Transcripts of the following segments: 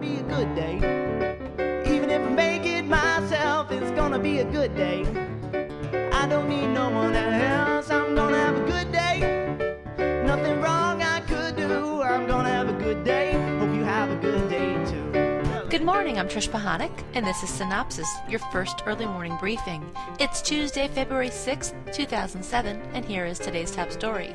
be a good day. Even if I make it myself, it's gonna be a good day. I don't need no one else, I'm gonna have a good day. Nothing wrong I could do, I'm gonna have a good day. Hope you have a good day too. Good morning, I'm Trish Pahanik, and this is Cynopsis, your first early morning briefing. It's Tuesday, February 6th, 2007, and here is today's top story.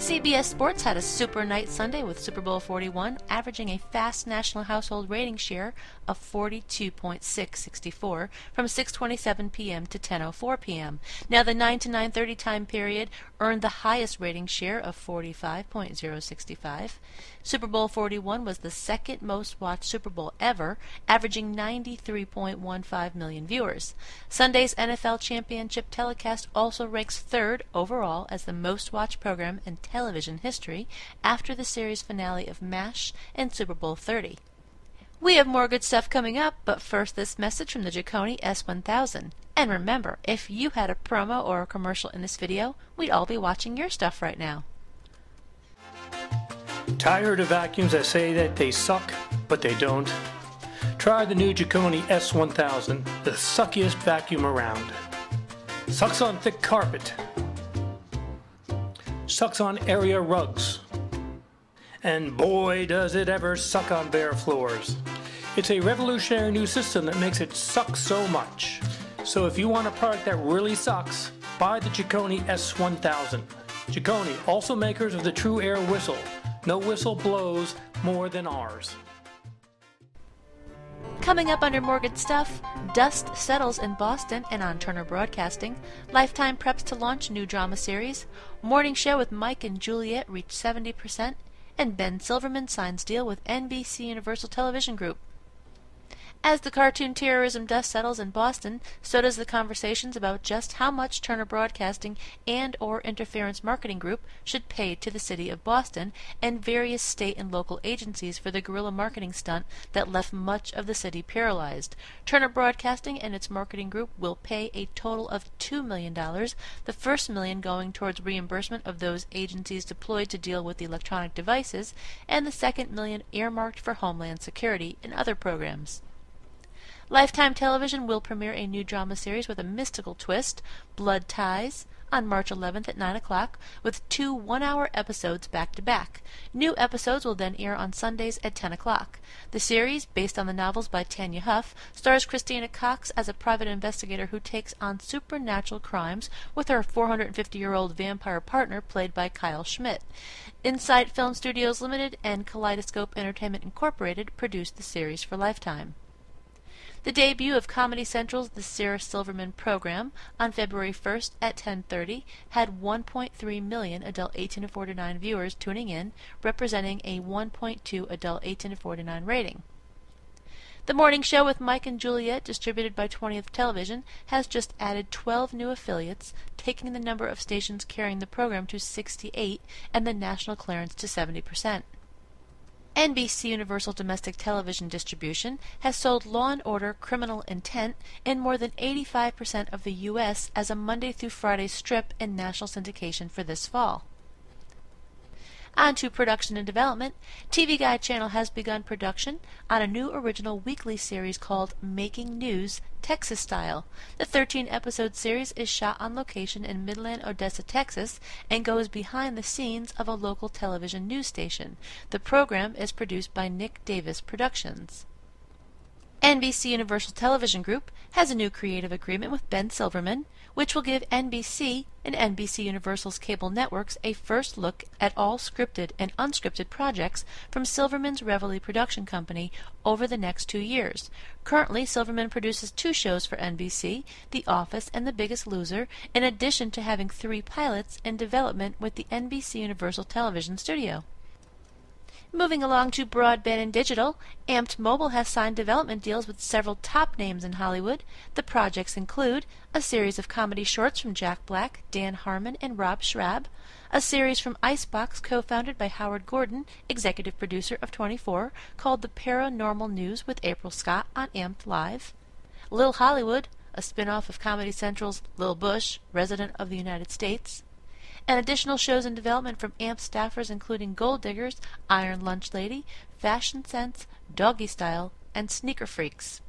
CBS Sports had a super night Sunday with Super Bowl 41, averaging a fast national household rating share of 42.664 from 6:27 p.m. to 10:04 p.m. Now the 9 to 9:30 time period earned the highest rating share of 45.065. Super Bowl 41 was the second most watched Super Bowl ever, averaging 93.15 million viewers. Sunday's NFL Championship telecast also ranks third overall as the most watched program in television history after the series finale of MASH and Super Bowl 30. We have more good stuff coming up, but first this message from the Jaconi S1000. And remember, if you had a promo or a commercial in this video, we'd all be watching your stuff right now. Tired of vacuums that say that they suck, but they don't? Try the new Jaconi S1000, the suckiest vacuum around. Sucks on thick carpet. Sucks on area rugs. And boy, does it ever suck on bare floors. It's a revolutionary new system that makes it suck so much. So if you want a product that really sucks, buy the Jaconi S1000. Jaconi, also makers of the True Air Whistle. No whistle blows more than ours. Coming up under Morgan Stuff, dust settles in Boston and on Turner Broadcasting. Lifetime preps to launch new drama series. Morning show with Mike and Juliet reached 70%. And Ben Silverman signs deal with NBC Universal Television Group. As the cartoon terrorism dust settles in Boston, so does the conversations about just how much Turner Broadcasting and or Interference Marketing Group should pay to the city of Boston and various state and local agencies for the guerrilla marketing stunt that left much of the city paralyzed. Turner Broadcasting and its marketing group will pay a total of $2 million, the first million going towards reimbursement of those agencies deployed to deal with the electronic devices, and the second million earmarked for Homeland Security and other programs. Lifetime Television will premiere a new drama series with a mystical twist, Blood Ties, on March 11th at 9 o'clock, with two one hour episodes back to back. New episodes will then air on Sundays at 10 o'clock. The series, based on the novels by Tanya Huff, stars Christina Cox as a private investigator who takes on supernatural crimes with her 450 year old vampire partner, played by Kyle Schmid. Insight Film Studios Limited and Kaleidoscope Entertainment Incorporated produced the series for Lifetime. The debut of Comedy Central's The Sarah Silverman Program on February 1st at 10:30 had 1.3 million adult 18 to 49 viewers tuning in, representing a 1.2 adult 18 to 49 rating. The morning show with Mike and Juliet, distributed by 20th Television, has just added 12 new affiliates, taking the number of stations carrying the program to 68 and the national clearance to 70 percent. NBC Universal Domestic Television Distribution has sold Law & Order Criminal Intent in more than 85% of the U.S. as a Monday through Friday strip in national syndication for this fall. On to production and development. TV Guide Channel has begun production on a new original weekly series called Making News Texas Style. The 13 episode series is shot on location in Midland, Odessa, Texas, and goes behind the scenes of a local television news station. The program is produced by Nick Davis Productions. NBC Universal Television Group has a new creative agreement with Ben Silverman, which will give NBC and NBC Universal's cable networks a first look at all scripted and unscripted projects from Silverman's Reveille production company over the next two years. Currently, Silverman produces two shows for NBC, The Office and The Biggest Loser, in addition to having three pilots in development with the NBC Universal Television studio. Moving along to broadband and digital, Amp'd Mobile has signed development deals with several top names in Hollywood. The projects include a series of comedy shorts from Jack Black, Dan Harmon, and Rob Schrab, a series from Icebox co-founded by Howard Gordon, executive producer of 24, called The Paranormal News with April Scott on Amp'd Live, Lil Hollywood, a spin-off of Comedy Central's Lil Bush, Resident of the United States, and additional shows in development from AMP staffers including Gold Diggers, Iron Lunch Lady, Fashion Sense, Doggy Style, and Sneaker Freaks.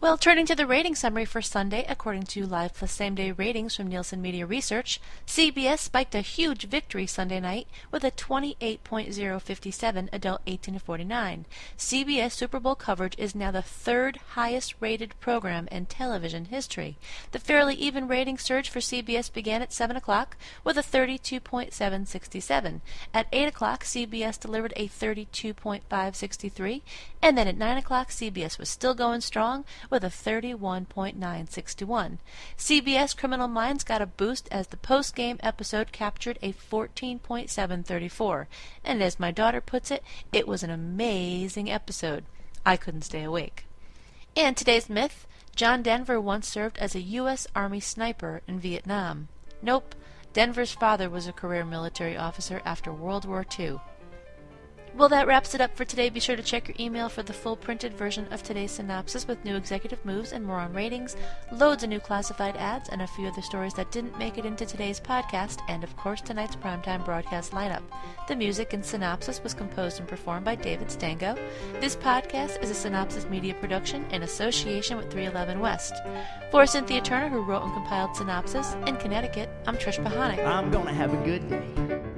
Well, turning to the rating summary for Sunday, according to Live Plus Same Day ratings from Nielsen Media Research, CBS spiked a huge victory Sunday night with a 28.057 adult 18 to 49. CBS Super Bowl coverage is now the third highest rated program in television history. The fairly even rating surge for CBS began at 7 o'clock with a 32.767. At 8 o'clock, CBS delivered a 32.563, and then at 9 o'clock, CBS was still going strong with a 31.961. CBS Criminal Minds got a boost as the post-game episode captured a 14.734. And as my daughter puts it, it was an amazing episode. I couldn't stay awake. And today's myth, John Denver once served as a U.S. Army sniper in Vietnam. Nope, Denver's father was a career military officer after World War II. Well, that wraps it up for today. Be sure to check your email for the full printed version of today's Cynopsis with new executive moves and more on ratings, loads of new classified ads, and a few other stories that didn't make it into today's podcast, and of course tonight's primetime broadcast lineup. The music and Cynopsis was composed and performed by David Stango. This podcast is a Cynopsis Media production in association with 311 West. For Cynthia Turner, who wrote and compiled Cynopsis, in Connecticut, I'm Trish Pahanik. I'm gonna have a good day.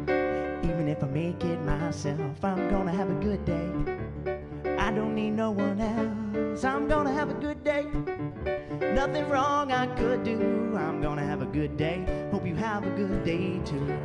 If I make it myself, I'm gonna have a good day. I don't need no one else. I'm gonna have a good day. Nothing wrong I could do. I'm gonna have a good day. Hope you have a good day too.